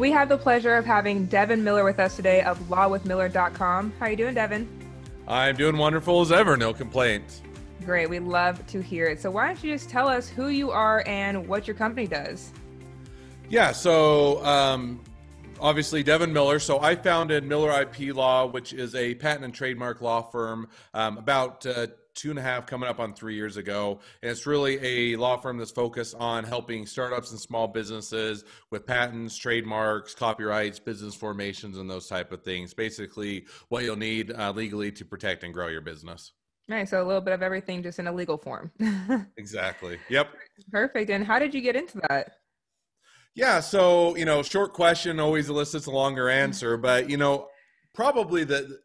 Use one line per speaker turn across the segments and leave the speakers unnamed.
We have the pleasure of having Devin Miller with us today of lawwithmiller.com. How are you doing, Devin?
I'm doing wonderful as ever, no complaints.
Great, we love to hear it. So why don't you just tell us who you are and what your company does?
Yeah, so um, obviously Devin Miller. So I founded Miller IP Law, which is a patent and trademark law firm, um, about uh, two and a half, coming up on three years ago. And it's really a law firm that's focused on helping startups and small businesses with patents, trademarks, copyrights, business formations, and those type of things. Basically, what you'll need uh, legally to protect and grow your business.
Nice. So a little bit of everything just in a legal form.
exactly. Yep.
Perfect. And how did you get into that?
Yeah, so you know, short question always elicits a longer answer, but you know, probably the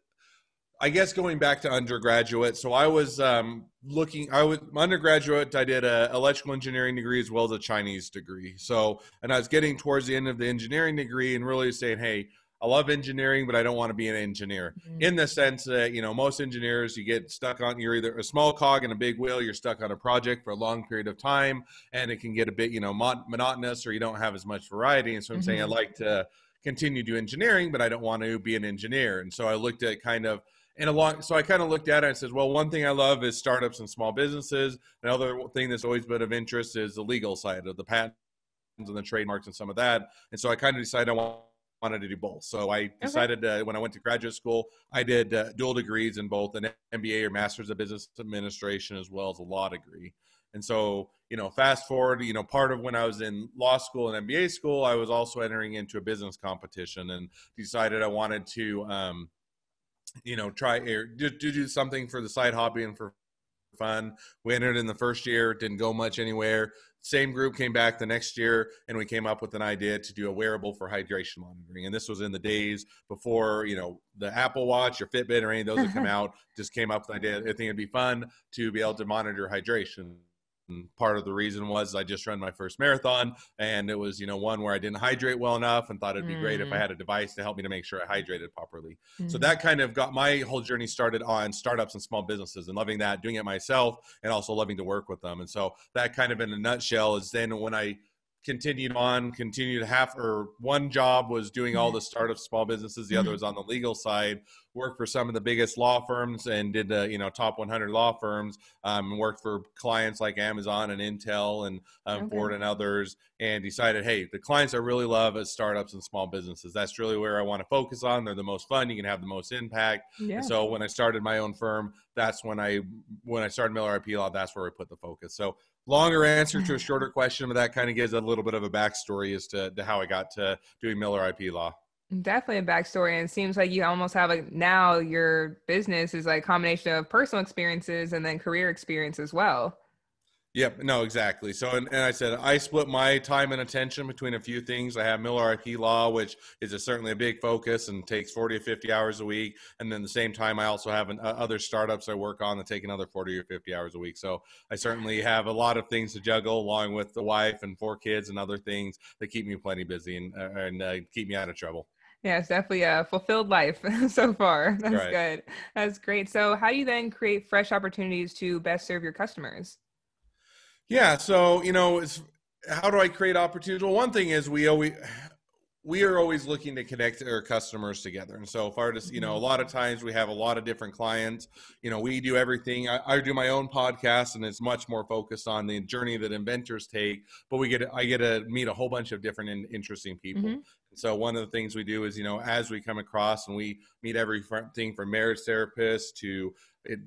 I guess going back to undergraduate, so I was um, looking. I was undergraduate. I did a electrical engineering degree as well as a Chinese degree. So, and I was getting towards the end of the engineering degree and really saying, "Hey, I love engineering, but I don't want to be an engineer. Mm-hmm. In the sense that you know most engineers, you get stuck on you're either a small cog in a big wheel, you're stuck on a project for a long period of time, and it can get a bit you know monotonous, or you don't have as much variety. And so I'm mm-hmm. saying I like to continue to do engineering, but I don't want to be an engineer. And so I looked at kind of and along so i kind of looked at it and says well one thing i love is startups and small businesses another thing that's always been of interest is the legal side of the patents and the trademarks and some of that and so i kind of decided i wanted to do both. So I decided okay. uh, when I went to graduate school, I did uh, dual degrees in both an MBA or Master's of Business Administration as well as a law degree. And so, you know, fast forward, you know, part of when I was in law school and MBA school, I was also entering into a business competition and decided I wanted to, um, you know, try or do, do something for the side hobby and for fun. We entered in the first year, didn't go much anywhere. Same group came back the next year, and we came up with an idea to do a wearable for hydration monitoring. And this was in the days before, you know, the Apple Watch or Fitbit or any of those that come out. Just came up with the idea. I think it'd be fun to be able to monitor hydration. And part of the reason was I just ran my first marathon, and it was you know one where I didn't hydrate well enough, and thought it'd be mm. great if I mm. had a device to help me to make sure I hydrated properly. Mm. So that kind of got my whole journey started on startups and small businesses, and loving that, doing it myself, and also loving to work with them. And so that kind of in a nutshell is then when I continued on, continued half or one job was doing all the startup small businesses. The other mm-hmm. was on the legal side. Worked for some of the biggest law firms and did the you know top 100 law firms. Um, worked for clients like Amazon and Intel and um, okay. Ford and others. And decided, hey, the clients I really love is startups and small businesses. That's really where I want to focus on. They're the most fun. You can have the most impact. Yeah. And so when I started my own firm, that's when I when I started Miller IP Law. That's where I put the focus. So longer answer to a shorter question, but that kind of gives a little bit of a backstory as to, to how I got to doing Miller IP law.
Definitely a backstory, and it seems like you almost have a now your business is like a combination of personal experiences and then career experience as well.
Yep. No, exactly. So, and, and, I said I split my time and attention between a few things. I have Miller IP Law, which is a, certainly a big focus and takes 40 or 50 hours a week. And then the same time, I also have an, uh, other startups I work on that take another 40 or 50 hours a week. So I certainly have a lot of things to juggle along with the wife and four kids and other things that keep me plenty busy and, uh, and uh, keep me out of trouble.
Yeah, it's definitely a fulfilled life so far. That's right. good. That's great. So, how do you then create fresh opportunities to best serve your customers?
Yeah. So, you know, it's, how do I create opportunities? Well, one thing is we always, we are always looking to connect our customers together. And so far as, you know, a lot of times we have a lot of different clients, you know, we do everything. I, I, do my own podcast and it's much more focused on the journey that inventors take, but we get, I get to meet a whole bunch of different and interesting people. Mm-hmm. So one of the things we do is, you know, as we come across and we meet everything from marriage therapists to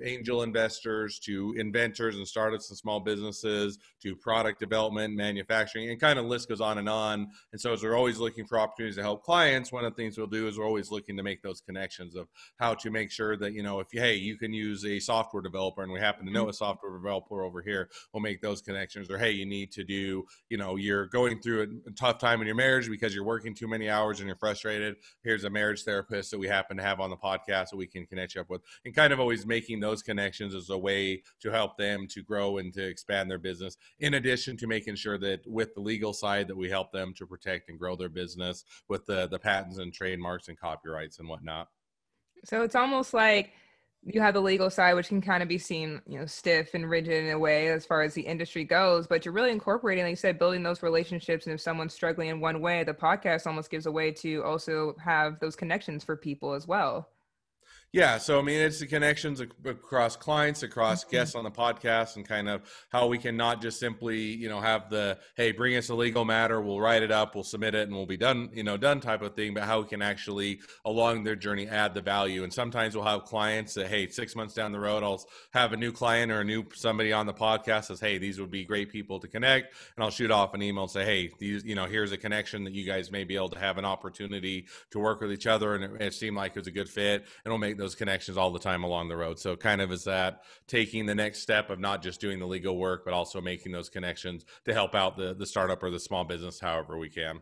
angel investors to inventors and startups and small businesses to product development, manufacturing, and kind of list goes on and on. And so as we're always looking for opportunities to help clients, one of the things we'll do is we're always looking to make those connections of how to make sure that, you know, if hey, you can use a software developer and we happen to know mm-hmm. a software developer over here, we'll make those connections. Or hey, you need to do, you know, you're going through a tough time in your marriage because you're working too many hours and you're frustrated. Here's a marriage therapist that we happen to have on the podcast that we can connect you up with. And kind of always making making those connections as a way to help them to grow and to expand their business in addition to making sure that with the legal side that we help them to protect and grow their business with the the patents and trademarks and copyrights and whatnot
so it's almost like you have the legal side which can kind of be seen you know stiff and rigid in a way as far as the industry goes but you're really incorporating like you said building those relationships and if someone's struggling in one way the podcast almost gives a way to also have those connections for people as well
yeah, so I mean, it's the connections across clients, across mm-hmm. guests on the podcast, and kind of how we can not just simply, you know, have the hey, bring us a legal matter, we'll write it up, we'll submit it, and we'll be done, you know, done type of thing, but how we can actually along their journey add the value. And sometimes we'll have clients that hey, six months down the road, I'll have a new client or a new somebody on the podcast says, hey, these would be great people to connect, and I'll shoot off an email and say, hey, these, you know, here's a connection that you guys may be able to have an opportunity to work with each other, and it, it seemed like it was a good fit, and it'll make those connections all the time along the road. So kind of is that taking the next step of not just doing the legal work, but also making those connections to help out the the startup or the small business however we can.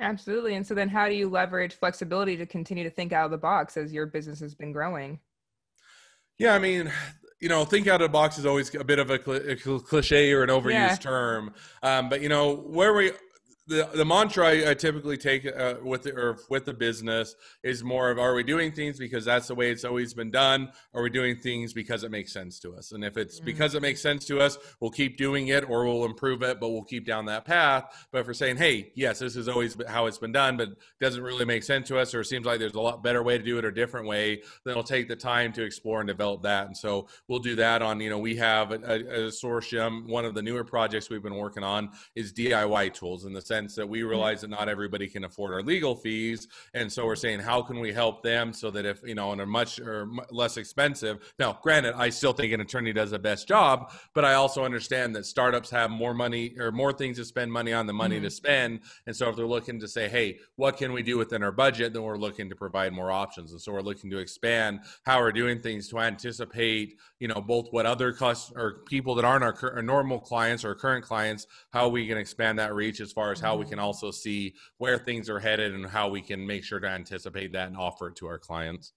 Absolutely. And so then how do you leverage flexibility to continue to think out of the box as your business has been growing?
Yeah, I mean, you know, think out of the box is always a bit of a, cliche or an overused yeah. term. Um, but you know, where we the the mantra I, typically take uh, with the, or with the business is more of are we doing things because that's the way it's always been done? Are we doing things because it makes sense to us? And if it's mm. because it makes sense to us we'll keep doing it or we'll improve it but we'll keep down that path. But if we're saying hey yes this is always how it's been done but doesn't really make sense to us or it seems like there's a lot better way to do it or different way then we'll take the time to explore and develop that. And so we'll do that on you know we have a, a, a Sortium one of the newer projects we've been working on is DIY tools. In the sense that we realize that not everybody can afford our legal fees. And so we're saying how can we help them so that if you know in a much or less expensive? Now granted i still think an attorney does the best job but i also understand that startups have more money or more things to spend money on the money mm-hmm. to spend. And so if they're looking to say hey what can we do within our budget? Then we're looking to provide more options. And so we're looking to expand how we're doing things to anticipate you know both what other costs or people that aren't our, our normal clients or current clients how we can expand that reach as far as how we mm-hmm. can also see where things are headed and how we can make sure to anticipate that and offer it to our clients.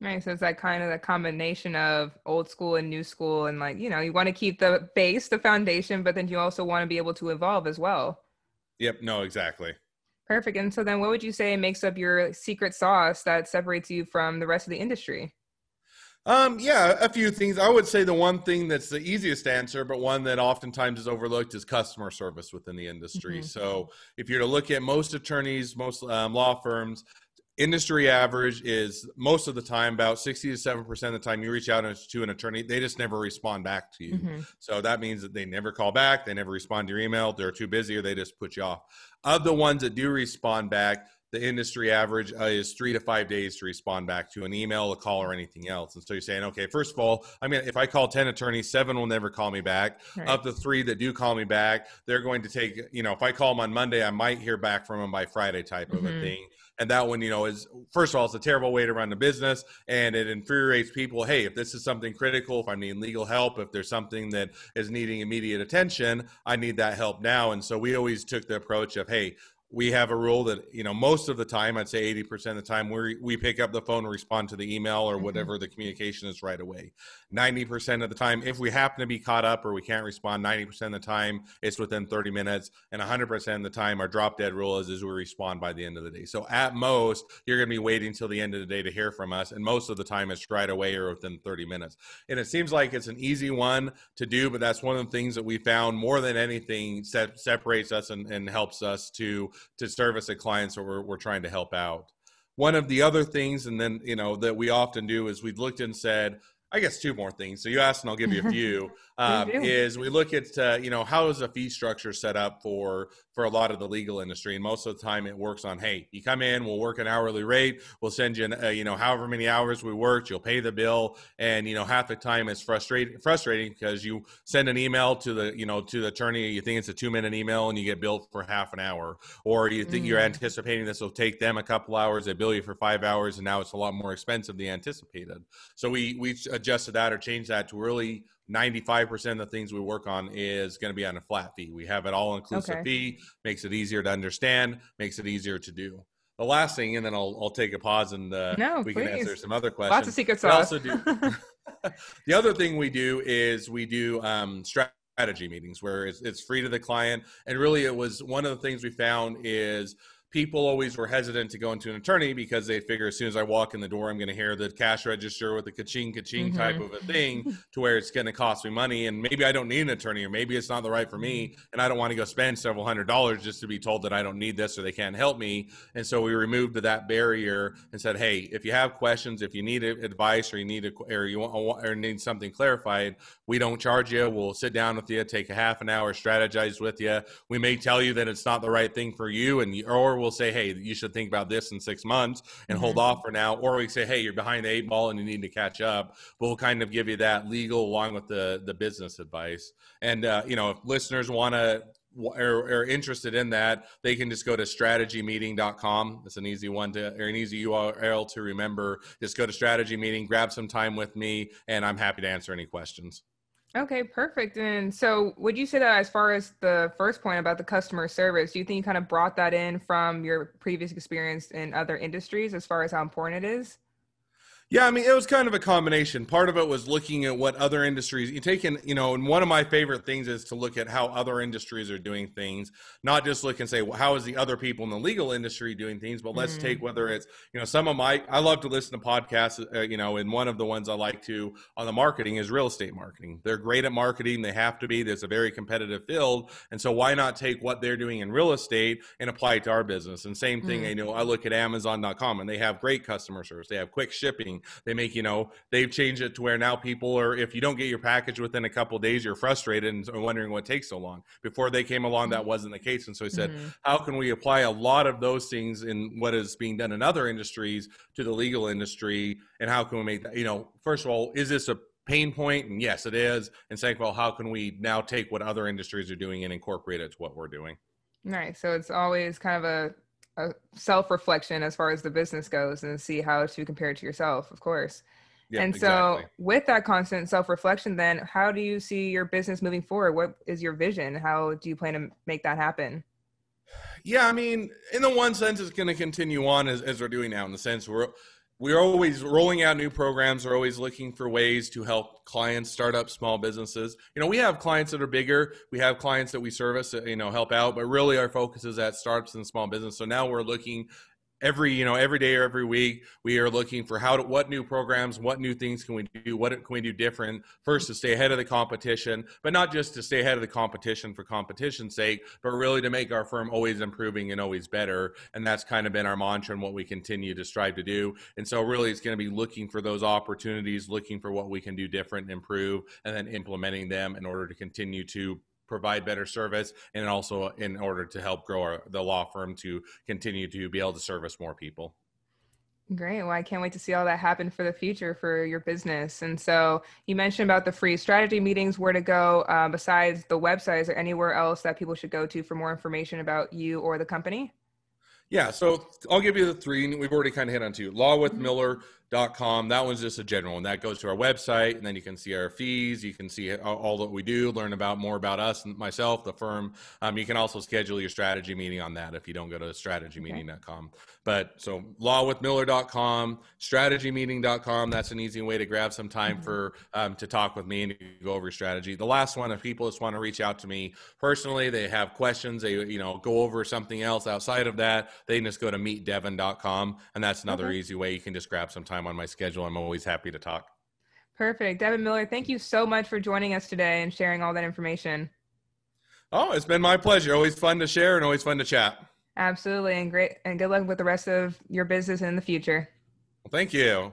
Right. So it's that kind of the combination of old school and new school. And like, you know, you want to keep the base, the foundation, but then you also want to be able to evolve as well.
Yep. No, exactly.
Perfect. And so then what would you say makes up your secret sauce that separates you from the rest of the industry?
Um, yeah, a few things. I would say the one thing that's the easiest answer, but one that oftentimes is overlooked, is customer service within the industry. Mm-hmm. So, if you're to look at most attorneys, most um, law firms, industry average is most of the time about 60 to 7 percent of the time you reach out to an attorney they just never respond back to you mm-hmm. so that means that they never call back they never respond to your email they're too busy or they just put you off of the ones that do respond back the industry average uh, is three to five days to respond back to an email, a call, or anything else. And so you're saying, okay, first of all, I mean, if I call 10 attorneys, seven will never call me back. Right. Of the three that do call me back, they're going to take, you know, if I call them on Monday, I might hear back from them by Friday type of mm-hmm. a thing. And that one, you know, is first of all, it's a terrible way to run a business and it infuriates people. Hey, if this is something critical, if I need legal help, if there's something that is needing immediate attention, I need that help now. And so we always took the approach of, hey, we have a rule that you know most of the time i'd say 80% of the time we we pick up the phone and respond to the email or mm-hmm. whatever mm-hmm. the communication is right away 90% of the time if we happen to be caught up or we can't respond 90% of the time it's within 30 minutes and 100% of the time our drop dead rule is, is we respond by the end of the day so at most you're going to be waiting till the end of the day to hear from us and most of the time it's right away or within 30 minutes and it seems like it's an easy one to do but that's one of the things that we found more than anything se- separates us and, and helps us to to service the clients that we're, we're trying to help out. One of the other things, and then you know that we often do is we've looked and said, I guess two more things. So you asked, and I'll give you a few. Um, is we look at uh, you know how is a fee structure set up for for a lot of the legal industry, and most of the time it works on hey, you come in, we'll work an hourly rate, we'll send you uh, you know however many hours we worked, you'll pay the bill, and you know half the time it's frustrating frustrating because you send an email to the you know to the attorney, you think it's a two minute email, and you get billed for half an hour, or you think mm. you're anticipating this will take them a couple hours, they bill you for five hours, and now it's a lot more expensive than anticipated. So we we adjusted that or changed that to really 95% of the things we work on is going to be on a flat fee. We have it all inclusive okay. fee, makes it easier to understand, makes it easier to do. The last thing, and then I'll, I'll take a pause and uh, no, we please. can answer some other questions.
Lots of secret sauce.
also do, the other thing we do is we do um, strategy meetings where it's, it's free to the client. And really, it was one of the things we found is people always were hesitant to go into an attorney because they figure as soon as I walk in the door, I'm going to hear the cash register with the ka-ching, ka-ching mm-hmm. type of a thing to where it's going to cost me money. And maybe I don't need an attorney or maybe it's not the right for me. And I don't want to go spend several hundred dollars just to be told that I don't need this or they can't help me. And so we removed that barrier and said, Hey, if you have questions, if you need advice or you need a, or you want or need something clarified, we don't charge you. We'll sit down with you, take a half an hour, strategize with you. We may tell you that it's not the right thing for you and, or we'll say, hey, you should think about this in six months and mm-hmm. hold off for now. Or we say, hey, you're behind the eight ball and you need to catch up. But we'll kind of give you that legal along with the the business advice. And uh, you know, if listeners want to are, are, interested in that, they can just go to strategymeeting.com. It's an easy one to, or an easy URL to remember. Just go to strategy meeting, grab some time with me, and I'm happy to answer any questions.
Okay, perfect. And so, would you say that as far as the first point about the customer service, do you think you kind of brought that in from your previous experience in other industries as far as how important it is?
Yeah, I mean, it was kind of a combination. Part of it was looking at what other industries you taken, you know, and one of my favorite things is to look at how other industries are doing things, not just look and say, well, how is the other people in the legal industry doing things, but let's mm. take whether it's, you know, some of my, I love to listen to podcasts, uh, you know, and one of the ones I like to on the marketing is real estate marketing. They're great at marketing. They have to be. There's a very competitive field. And so why not take what they're doing in real estate and apply it to our business? And same thing, mm. you know, I look at Amazon.com and they have great customer service. They have quick shipping they make, you know, they've changed it to where now people are, if you don't get your package within a couple days, you're frustrated and wondering what takes so long. Before they came along, that wasn't the case. And so he said, mm-hmm. how can we apply a lot of those things in what is being done in other industries to the legal industry? And how can we make that, you know, first of all, is this a pain point? And yes, it is. And second of all, how can we now take what other industries are doing and incorporate it to what we're doing?
Nice. So it's always kind of a a self reflection as far as the business goes and see how to compare it to yourself, of course. Yeah, and so, exactly. with that constant self reflection, then how do you see your business moving forward? What is your vision? How do you plan to make that happen?
Yeah, I mean, in the one sense, it's going to continue on as, as we're doing now. In the sense, we're we're always rolling out new programs we're always looking for ways to help clients start up small businesses. You know we have clients that are bigger we have clients that we service you know help out but really our focus is at startups and small business. So now we're looking every you know every day or every week we are looking for how to what new programs what new things can we do what can we do different first to stay ahead of the competition but not just to stay ahead of the competition for competition's sake but really to make our firm always improving and always better. And that's kind of been our mantra and what we continue to strive to do. And so really it's going to be looking for those opportunities looking for what we can do different improve and then implementing them in order to continue to provide better service and also in order to help grow our, the law firm to continue to be able to service more people.
Great. Well, I can't wait to see all that happen for the future for your business. And so you mentioned about the free strategy meetings, where to go. Uh, besides the website, is there anywhere else that people should go to for more information about you or the company?
Yeah. So I'll give you the three. We've already kind of hit on two. Law with Miller com. That one's just a general one. That goes to our website, and then you can see our fees. You can see all that we do, learn about more about us and myself, the firm. Um, you can also schedule your strategy meeting on that if you don't go to strategymeeting.com. Okay. But so lawwithmiller.com, strategymeeting.com. That's an easy way to grab some time mm-hmm. for um, to talk with me and go over strategy. The last one, if people just want to reach out to me personally, they have questions, they you know go over something else outside of that, they can just go to meetdevin.com, and that's another okay. easy way you can just grab some time time on my schedule. I'm always happy to talk.
Perfect. Devin Miller, thank you so much for joining us today and sharing all that information.
Oh, it's been my pleasure. Always fun to share and always fun to chat.
Absolutely. And great. And good luck with the rest of your business in the future.
Well, thank you.